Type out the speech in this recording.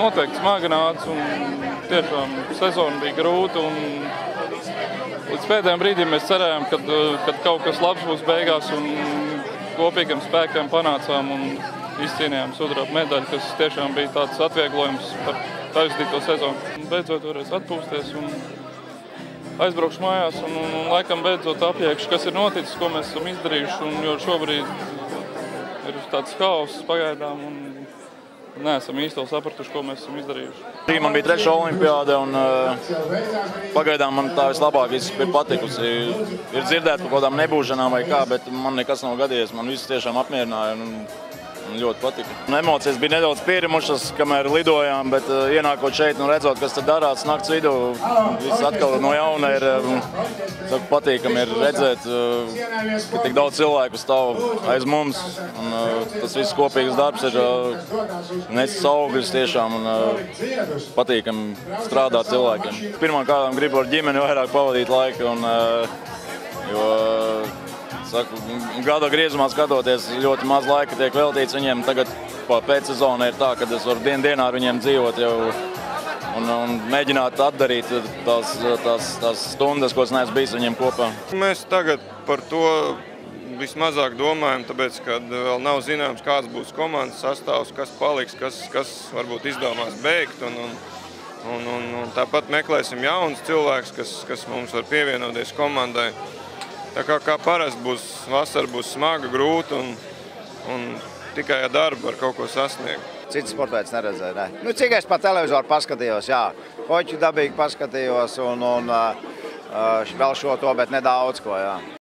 noteikti smagi nāca un tiešām sezona bija grūta. Līdz pēdējiem brīdim mēs cerējām, ka kaut kas labs būs beigās un kopīgiem spēkiem panācām un izcīnījām sudraba medaļu, kas tiešām bija tāds atvieglojums par taisnīto sezonu. Beidzot varēs atpūsties un aizbraukšu mājās un, un, un laikam beidzot apjēgšu, kas ir noticis, ko mēs esam izdarījuši. Un, jo šobrīd ir tāds haoss pagaidām. Un, Neesam īsti sapratuši, ko mēs esam izdarījuši. Šī man bija trešā olimpiāde, un uh, pagaidām man tā vislabāk ir patikusi. Ir dzirdēt par kaut kādām nebūšanām vai kā, bet man nekas nav gadījies. Man viss tiešām apmierināja. Un, ļoti patika. Un emocijas bija nedaudz pierimušas, kamēr lidojām, bet uh, ienākot šeit un redzot, kas tur darās naktas vidū, viss atkal no jauna ir um, patīkami ir redzēt, uh, ka tik daudz cilvēku stāv aiz mums. Un, tas viss kopīgs darbs ir nesis augļus tiešām un patīkami strādāt cilvēkiem. Pirmām kārtām gribu ar ģimeni vairāk pavadīt laiku. Un, Saku, gada griezumā skatoties, ļoti maz laika tiek veltīts viņiem. Tagad pēcsezonā ir tā, ka es varu dienu dienā ar viņiem dzīvot jau un, un mēģināt atdarīt tās, tās, tās stundas, ko es neesmu bijis viņiem kopā. Mēs tagad par to vismazāk domājam, tāpēc, ka vēl nav zināms, kāds būs komandas sastāvs, kas paliks, kas, kas varbūt izdomās beigt. Un, un, un, un, un tāpat meklēsim jaunus cilvēkus, kas, kas mums var pievienoties komandai. Tā kā, kā parasti būs vasara, būs smaga, grūta un, un tikai ar darbu var kaut ko sasniegt. Cits sports neredzēja. Ne. Nu, cik es pa televizoru paskatījos, jā, hoķu dabīgi paskatījos un, un uh, vēl šo to, bet nedaudz ko. Jā.